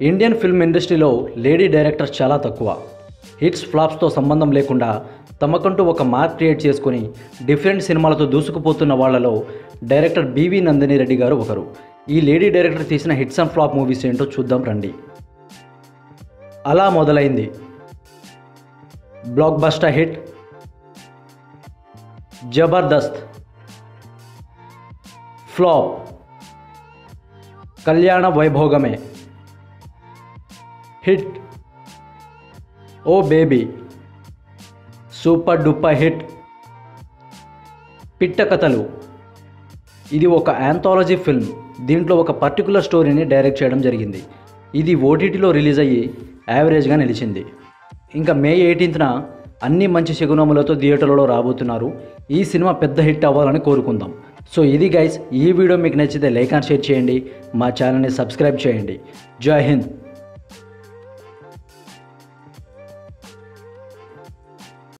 Indian film ఇండస్ట్రీలో lady directors చాలా తక్కువ. హిట్స్ ఫ్లాప్స్తో సంబంధం లేకుండా తమకంటూ ఒక మార్క్ క్రియేట్ చేసుకుని డిఫరెంట్ సినిమాలతో దూసుకుపోతున్న వాళ్ళలో డైరెక్టర్ బీవీ నందిని రెడ్డి గారు ఒకరు. ఈ లేడీ డైరెక్టర్ తీసిన హిట్స్ అండ్ ఫ్లాప్ మూవీస్ ఏంటో చూద్దాం రండి. అలా మొదలైంది. Blockbuster hit Jabardasth flop Kalyana Vaibhogame. Hit. Oh baby super duper hit. Pitta Kathalu. ఇది ఒక యాంథాలజీ ఫిల్మ్ దీంట్లో ఒక పర్టికులర్ స్టోరీని డైరెక్ట్ చేయడం జరిగింది. ఇది ఓటీటీలో రిలీజ్ అయ్యి యావరేజ్గా నిలిచింది. ఇంకా మే ఎయిటీన్త్న అన్ని మంచి శగునములతో థియేటర్లలో రాబోతున్నారు. ఈ సినిమా పెద్ద హిట్ అవ్వాలని కోరుకుందాం. సో ఇది గైస్ ఈ వీడియో మీకు నచ్చితే లైక్ అండ్ షేర్ చేయండి. మా ఛానల్ని సబ్స్క్రైబ్ చేయండి. జై హింద్.